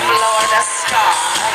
Florida star.